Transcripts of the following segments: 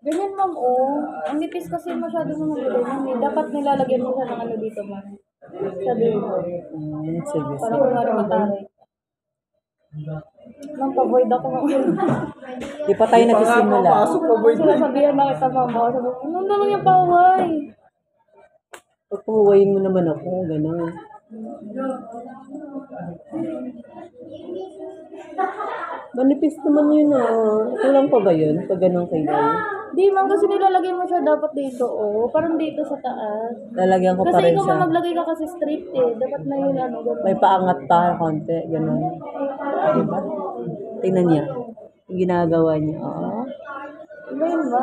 Ganyan ma'am, oh. Ang nipis kasi masyado mo ng ganyan. eh. Dapat nilalagyan mo siya ng ano dito ma'am. Sa dito. Hmm, sige. Para kung ano mataray. Ma'am, pavoid ako ma'am. Di pa tayo nagsisimula. Sinasabihan na kita ma'am. Sabi, ano naman yung paway? Pagpahuwayin mo naman ako, gano'n. Manipis naman yun ah. Ito lang pa ba yun? Pag ganun kailan? Di ma'am, kasi nilalagay mo siya dapat dito, oh. Parang dito sa taas. Lalagyan ko pa Kasi rin ikaw siya. ma'am, maglagay ka kasi straight eh. Dapat na yun ano. ganun. May paangat pa konti, gano'n. Diba? Tingnan niya. Yung ginagawa niya. Oo. Iba yun ba?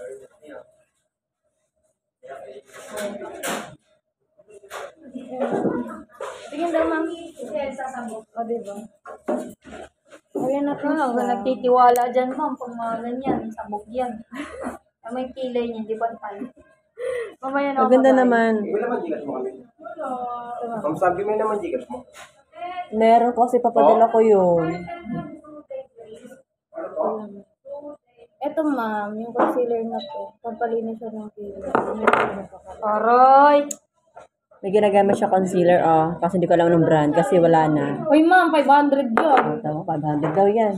Tingin daw ma'am. O, diba? Ayan na po. Ano, kung nagtitiwala dyan, ma'am, pag mga ganyan, sabog yan. Ang may kilay niya, di ba tayo? Mamaya na ako Maganda babae. naman. May naman gigas mo kami. Ma'am, sabi mo naman gigas mo. Meron ko kasi papadala ko yun. Eto ma'am, yung concealer na to. Pampalinis siya ng kilay. Aroy! May ginagamit siya concealer, oh. Kasi hindi ko alam ng brand kasi wala na. Uy ma'am, 500 yun. Oh, tama, 500 daw yan.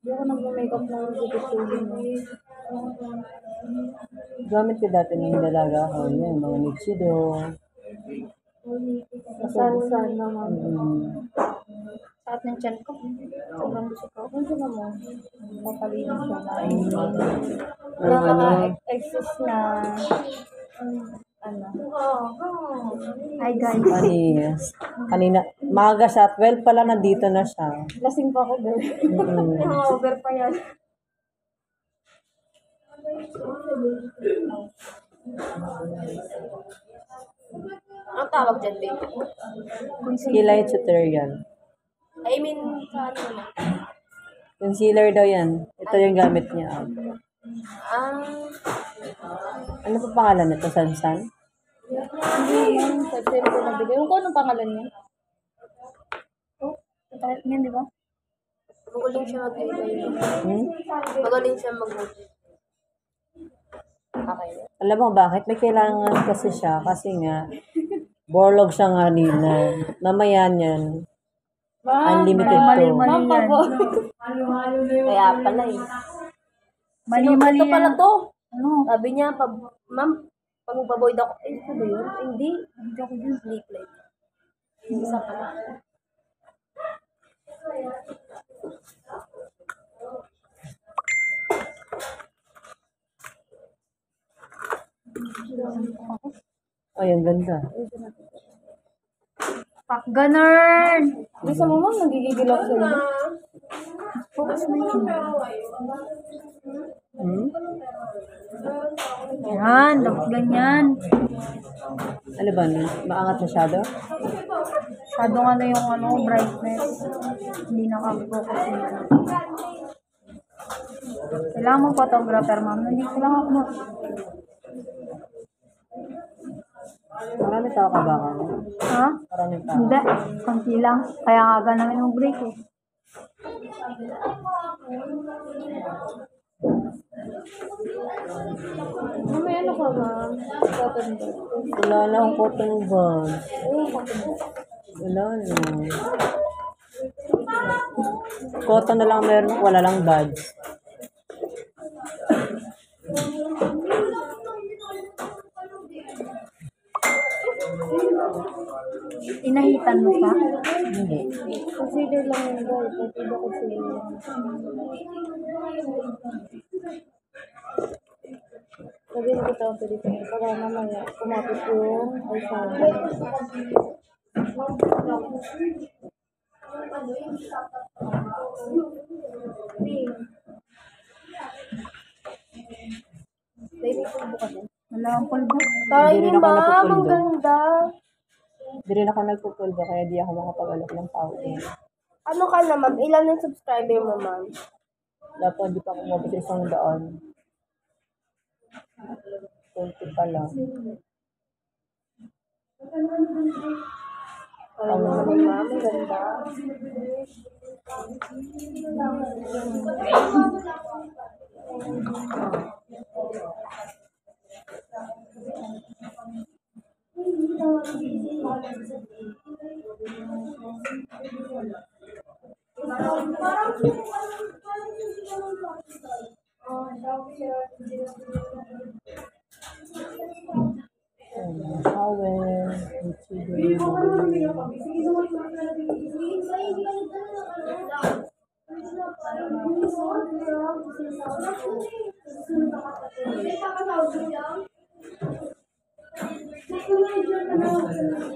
Hindi ako nag-makeup ng gipit-sulit mo. Gamit ko dati ng dalaga ko. Yan, mga Nichido. Masan-san na ma'am. Mm. Sakit ng tiyan ko. Sobrang gusto ko. Kung sino mo, papalinis siya na. Ang Naka-excess na, ano. Hi, guys. panis. Kanina, maaga siya. 12 pa lang nandito na siya. Lasing pa ako, girl. Mm. Over pa yan. Ang tawag dyan, babe? Kilay tutorial. I mean, sa ano naman? Concealer daw yan. Ito yung gamit niya. oh. Ah, Ano pa pangalan nito? Sansan? hindi yun. Sa cellphone na bigay. Yung kung anong pangalan niya? Oh, niyan, di ba? Magaling siya mag-ibay. Hmm? Magaling siya mag-ibay. Okay. Alam mo bakit? May kailangan kasi siya. Kasi nga, borlog siya nga nila. Mamaya niyan, unlimited to. Ma'am, pabo. Kaya pala eh. Mali-mali Ito pala yan. to. Ano? Sabi niya, pag, ma'am, pag magbaboyd ako, eh, ito ba yun? Eh, Hindi. Hindi ako yun. Sleep light. Yung isa pala. Ay, ang ganda. Pak ganern! Bisa mo, ma'am, nagigigil ako sa inyo. Focus mo yun. Hmm? Yan, dapat ganyan. Ano ba? Maangat masyado? Masyado nga na yung ano, brightness. Hindi nakag-focus yun. Kailangan mo photographer, ma'am. Hindi kailangan mo. Marami tao ka ba ka? Ha? Marami tao. Hindi. Konti lang. Kaya nga ganun yung break eh. Mamaya ano ka, ma'am? Cotton bud. Wala na akong cotton bud. Oo, cotton bud. Wala na. Cotton na lang meron. Wala lang buds. Inahitan mo siya? Hindi. Consider lang yun guys. Kahit iba consider lang. Lagyan kita ako dito. Para mamaya kumapit yung ka din. Wala akong pulbo. Tayo ma'am, ang ganda. Hindi rin ako nagpupulbo kaya di ako makapag-alok ng powder. Ano ka na ma'am? Ilan yung subscriber mo ma'am? Dapat di pa ako umabot sa isang daan. 20 pa lang. Parang naman ni ma'am, ganda. Um, towel, concealer, Ulit Thank you.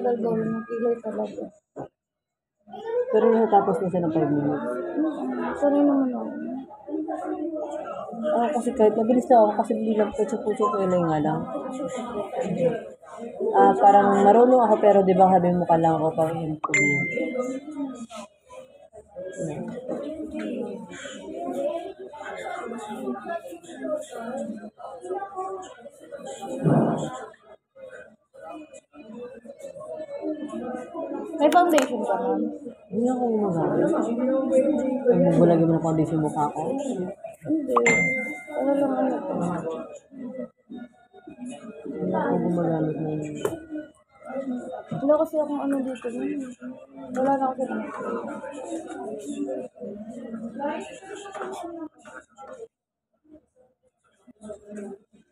pinaka matagal gawin ng kilay talaga. Pero natapos na siya ng 5 minutes. Sanay naman ako. Ah, kasi kahit mabilis na ako kasi bilang putso-putso ko yun nga lang. Ah, parang marunong ako pero di ba sabi mo ka lang ako pang improve. May foundation ka ma'am? Hindi ako gumagamit. Ang bubulagin mo ng foundation mukha ko. Hindi. Ano lang ano to? Hindi ako gumagamit ng... Wala kasi akong ano dito. Wala na ako sa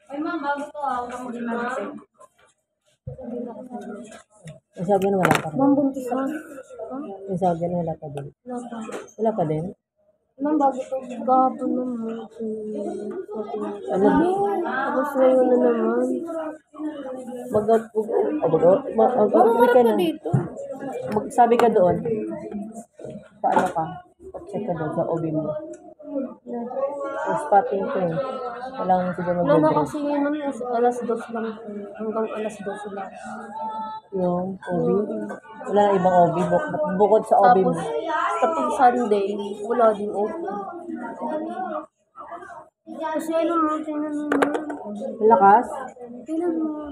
Ay, ma'am, bago to ah. Huwag kang mag-imagisip. Yung sabi na wala pa rin. Ma'am, buntis ako. Yung sabi na wala pa din. Wala pa. Wala pa din? Ma'am, bago to. Gapon naman. Ano? Tapos ngayon na naman. Mag... Mag... Mag... Mag... Mag... ka na. Dito. Magsabi ka doon. Paano ka? Pag-check ka doon sa OB mo. Yung spotting ko eh. Mo siguro mag kasi ngayon is alas dos lang. po. Hanggang alas dos lang. Yung OB. Wala na ibang OB. Buk- bukod sa OB mo. Tapos, kapag Sunday, wala din open. Kasi ano mo, tingnan mo. Lakas. Tingnan mo.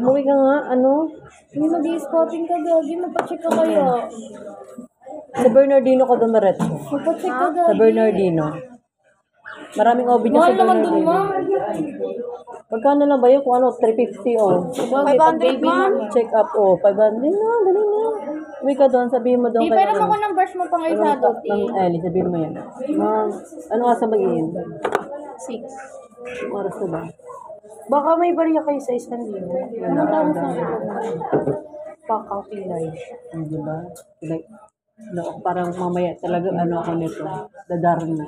Umuwi ka nga. Ano? Hindi mag-spotting ka, Gagi. Mapacheck ka kaya. Sa Bernardino ka dumiretso. Sa. Bernardino. Maraming OB dyan sa Mahal naman dun, Bernardino. ma'am. Magkano lang ba yun? Kung ano, 350 o. Bagay, pag baby naman. Check up o. 500 na. Dali na. Uwi ka doon. Sabihin mo doon Di, pwede mo ko ng brush mo pang Ano eyeshadow, pa- Ti. ng Ellie, sabihin mo yan. Ma'am, ano nga sa mag-iin? Six. Oras na ba? Baka may bariya kayo sa isang lino. Wala. Ano tawag sa? Pakang pilay. Hindi ba? Like, no, parang mamaya talaga ano ako nito. Dadaran na.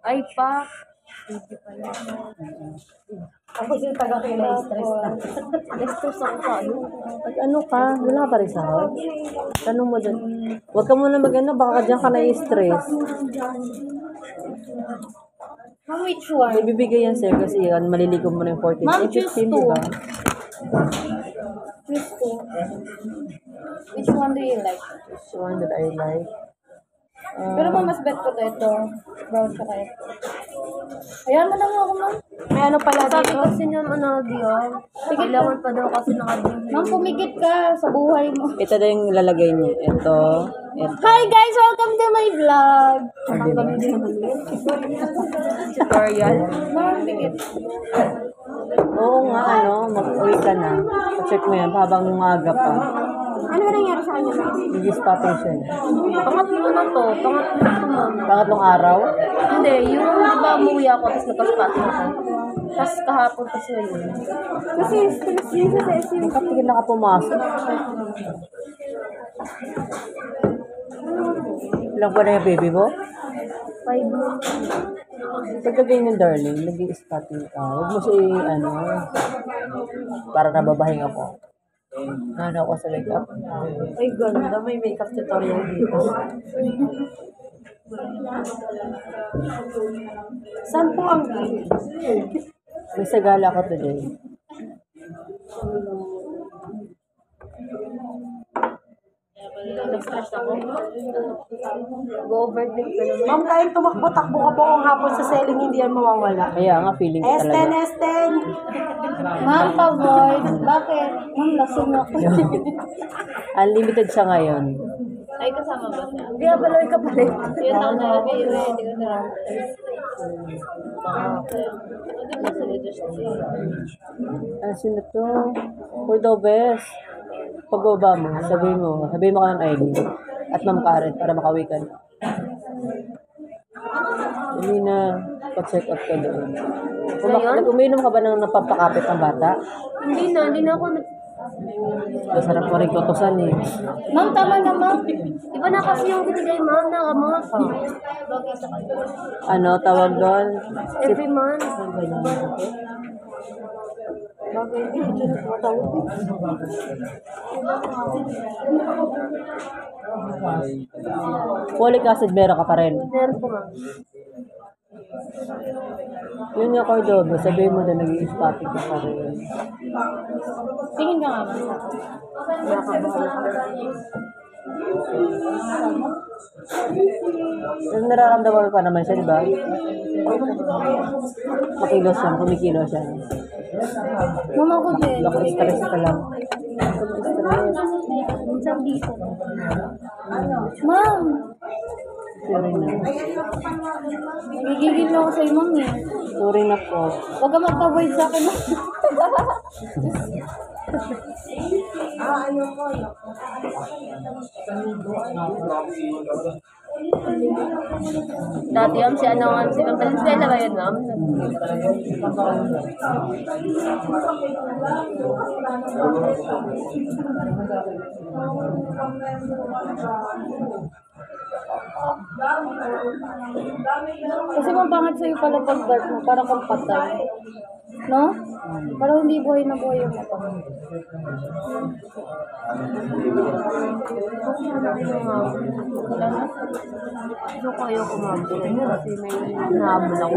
Ay, pak. Ako yung taga kayo na stress na. Na-stress ako sa ano. Pag ano ka, wala ka pa rin sahod. Tanong mo dyan. Huwag ka muna mag-ano, baka dyan ka na-stress. Ma'am, which one? May bibigay yan sa'yo kasi yan, maliligo mo na yung 14. Ma'am, choose 15, di two. ba? Which one do you like? Which one that I like? Pero ma'am, mas bet ko to ito. Brown sa kaya ito. Ayan mo lang ako, ma'am. May ano pala Sabi dito? kasi niya, ano, Dio. Kailangan pa daw kasi nakading. Ma'am, pumikit ka sa buhay mo. Ito na yung lalagay niya. Ito. Ito. Hi guys! Welcome to my vlog! Tutorial. Ma'am, pikit. Oo nga, ano, mag-uwi ka na. Check mo yan, habang umaga pa. Ano ba nangyari sa kanya? Siya. eh. Pangatlo na to. Pangatlo na to, ma'am. Pangatlong araw, Hindi, yung di ba umuwi ako, tapos nagpa-spot ako. Tapos kahapon kasi yun. Kasi stress yun sa SM. kapag na ka pumasok. Ilang buwan na yung baby mo? Five months. Pagka ganyan, darling, nag-spotting ka. Huwag mo siya, i- ano, para nababahing ako. Ano ako sa makeup? Ay, ganda. May makeup tutorial dito. Saan po ang May sagala ko today. Nag-stress ako. Go-overthink ka naman. Ma'am, kahit tumakbo-takbo ka po ang hapon sa selling, hindi yan mawawala. Kaya nga, feeling ko S10, talaga. S10! Ma'am, pa-void. Bakit? Ma'am, lasing ako. Unlimited siya ngayon. Ay, kasama ba siya? Hindi, baloy ka pala. Yun ako na, okay, ready ko na. Ano siya? Ah, sino to? For the best. Pagbaba mo, sabihin mo, sabihin mo ka ng ID. At Ma'am Karen, para makauwi ka na. Hindi na, pa-check up ka doon. Kung Ngayon? uminom ka ba ng napapakapit ng bata? Hindi na, hindi na ako nag... Masarap mo rin tutusan eh. Ma'am, tama na, ma'am. Iba na kasi yung binigay ma'am na sa kanya. Ano, tawag doon? Every month. Folic acid meron ka pa rin. Meron po ma'am. Yun yung Cordoba, sabihin mo na nag-i-spotting ka pa rin. Tingin ka nga, ma'am. Pero nararamdaman pa naman siya, di ba? Makilos siya, kumikilos siya. Ma'am, ako din. Baka stress ka lang. Minsan dito. Ma'am, nagigigil na ako sa'yo, ma'am eh. Sorry na po. Huwag ka magpa-void sa akin. Dati ma'am, si ano nga, si Ma'am Valenzuela ba yun ma'am? Kasi ma'am, pangat sa'yo pala pag dark mo, para kang patay. No? Parang hindi buhay na buhay yung mata. Wala na. Gusto ko ayaw kumabot. Kasi may nahabol ako.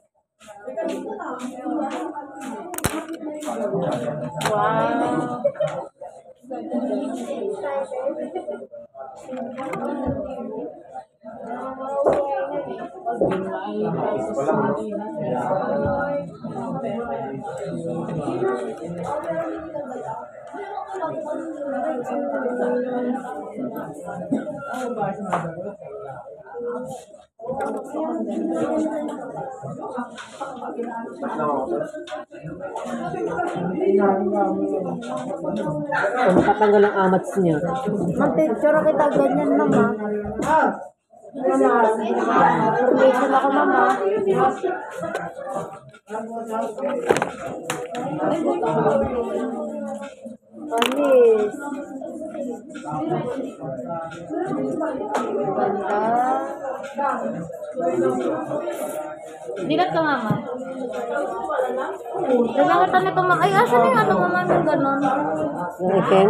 Wow. So, matatanggal ang amats niya. Mag-picture kita ganyan, mama. Mama, relation ako, mama. Alis. Ganda. Dilat ka, mama. Nagkakita nito, mama. Ay, asan yung ano, mama, yung ganon? Yung itim?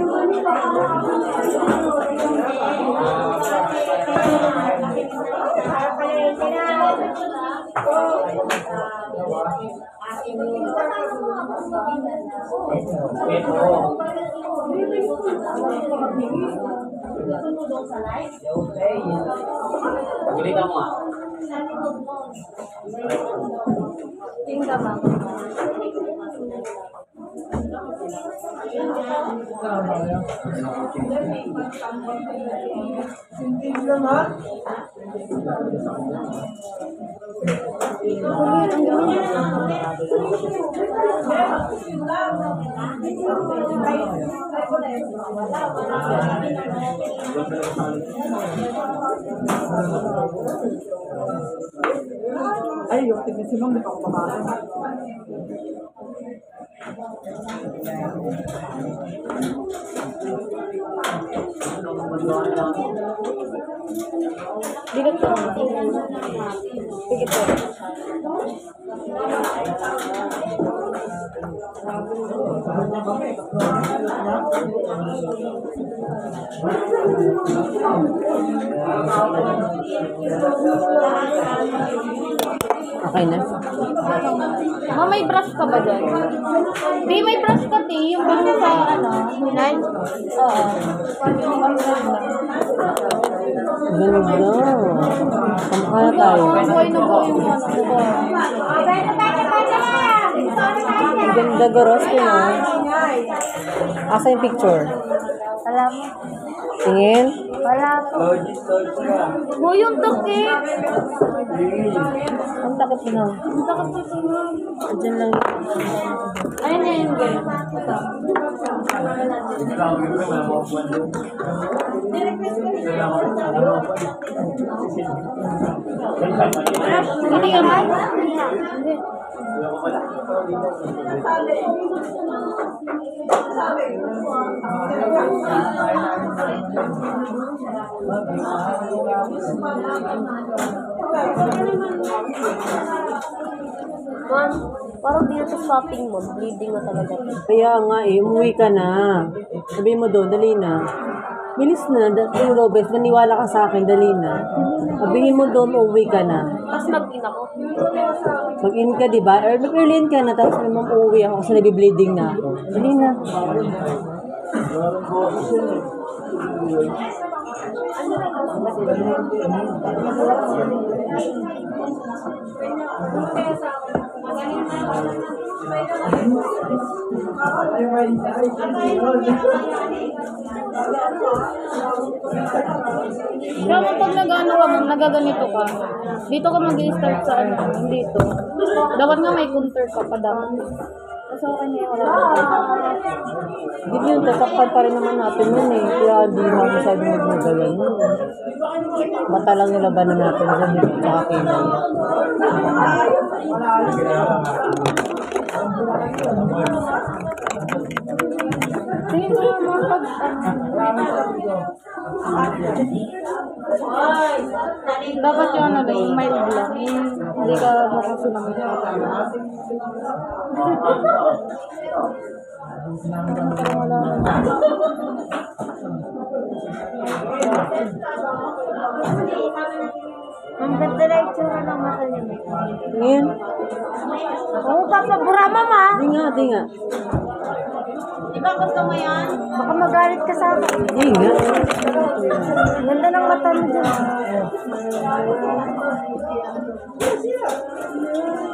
Pagalitan mo ah. Tingin ka, mama. Ay, yung tignan si Ma'am, nakakamahan. Dilat ka, mama. Sige po. Okay na? Ma, may brush ka ba dyan? Di, may brush ka, ti. Yung brush sa, ano, hinay? Oo. Ganda. Kamukha na tayo. Buhay na buhay yung ano, buhay. Ang ganda garos ko na. Asa yung picture? Wala mo. Tingin? Wala po. Buhay yung tuki. Ang mo na. Ang takot na ito. Diyan lang. Ayun na yun. Ito. Hindi ka man? Hindi. Ma'am, parang di na sa shopping mo. Bleeding na talaga. Kaya nga eh, umuwi ka na. Sabihin mo doon, dali na. Bilis na, dating Robes, maniwala ka sa akin, dali na. Sabihin mo doon, umuwi ka na. Tapos mag-in ako. Mag-in ka, di ba? Or mag-early ka na, tapos naman uuwi ako kasi nag-bleeding na ako. Dali na. Mo pag nag-ano ka, nagaganito ka, dito ka mag-i-start sa ano, dito. Dapat nga may counter ka pa dapat. Okay na yun, wala. Hindi yun, tatakpan pa rin naman natin yun eh. Kaya hindi na masyado magmagalan yun. Mata lang nilabanan natin dyan, hindi tsaka kailan. Tingin ko naman pag, ano, dapat yung ano lang, yung mild lang, hindi ka masusunod. Ganda na yung tsura ng mata niya. Ngayon? Oo, papabura mama. Di nga, di nga. Di ba gusto mo yan? Baka magalit ka sa akin. Di nga. Ganda ng mata mo dyan.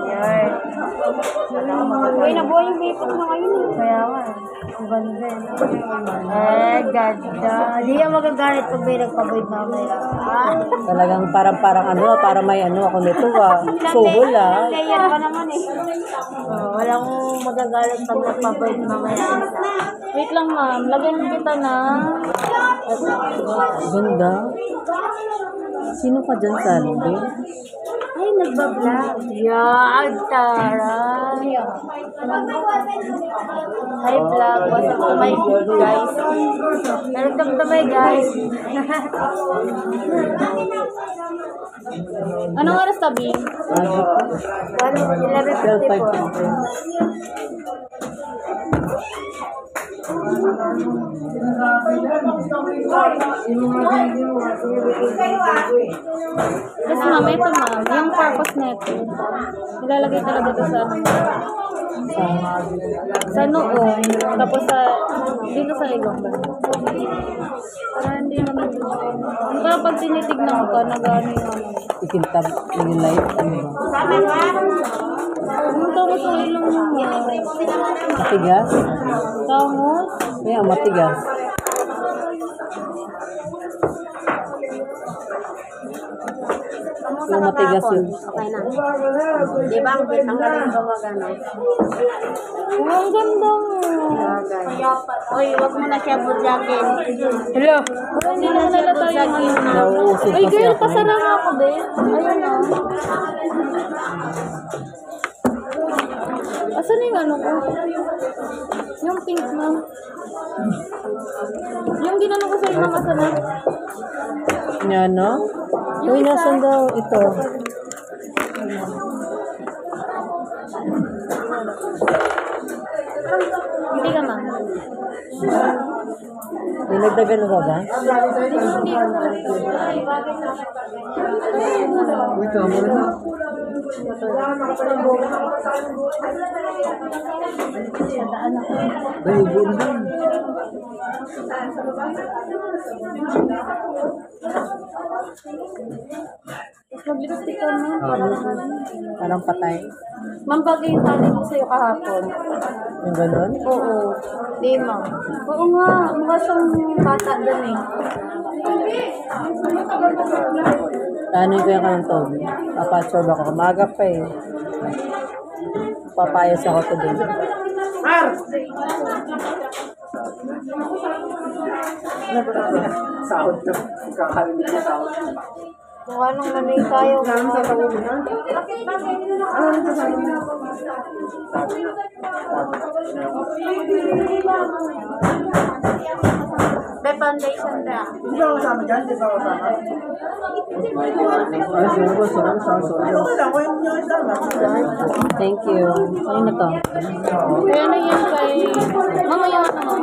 Yan. Uy, nabuhay yung makeup na ngayon. Kaya nga. Ang ganda eh. Eh, ganda. Hindi yan magagalit pag may nagpaboyd mamaya. Ah. Talagang parang parang ano, para may ano ako nito ah. Suhol ah. Player pa naman eh. Oh, walang magagalit pag nagpaboyd mamaya. Wait lang ma'am, lagyan kita na. Ganda. Sino ka dyan, Salve? Ay, nagbablog. Yan, taray. Hi, vlog. What's up to my guys? Welcome to my guys. Anong oras? One, 11.54. 12.54. Tapos ma'am, ito ma'am, yung purpose nito. Nilalagay talaga ito sa ano. Sa noo, tapos sa, dito sa ilong ba? Para hindi naman, para pag tinitignan ka, nag-ano yung ano. Ikintab yung light. Ano ba? Yung sa ilong mo. Matigas? Tapos, Kaya matigas. Yung matigas yun. Okay na. Di ba ang galing ko magano? oh, ang ganda mo. Uy, wag mo na siya budyagin. Hello. Hindi na ano. Nauusog Ay, girl, pasara nga ako, be. Ayun na. Asan yung ano ko? Yung pink na. Yung ginano ko sa'yo na masana. Yan, no? Uy, nasan daw ito? Hindi ka ma'am. May nagdagan ba ba? Uy, tama na. Ay, ganda. Mag-lipstick ka na. Parang patay. Ma'am, bagay yung tali ko sa'yo kahapon. Yung ganon? Oo. Di, ma'am. Oo nga. Mukha siyang bata dun eh. Tanong ko yung ka ng Toby. Papatsorb ako. Maaga pa eh. Papayos ako to din. Sahod na. Kakalimutan ko sahod. Kung anong nanay tayo. May foundation ba? Di ba kasama dyan? Di ba kasama? Ay, sorry, sorry, sorry, sorry. Okay lang, kung. Thank you. Ano na to? Kaya na yan kay... Mamaya ano mo.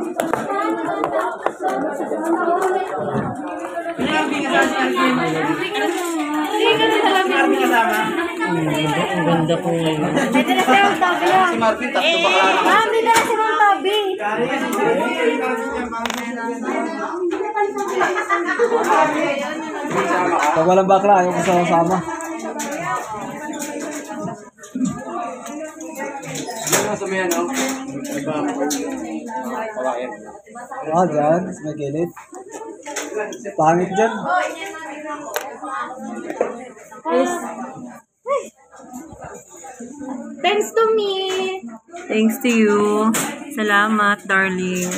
Ang ganda, ko ngayon. Na. Si Marvin, tatlo ba ka? Ma'am, hindi na siya yung tabi. Pag walang bakla, ayaw ko sama-sama. Ano? Ah, dyan. May gilid. Pangit dyan. Thanks to me! Thanks to you. Salamat, darling.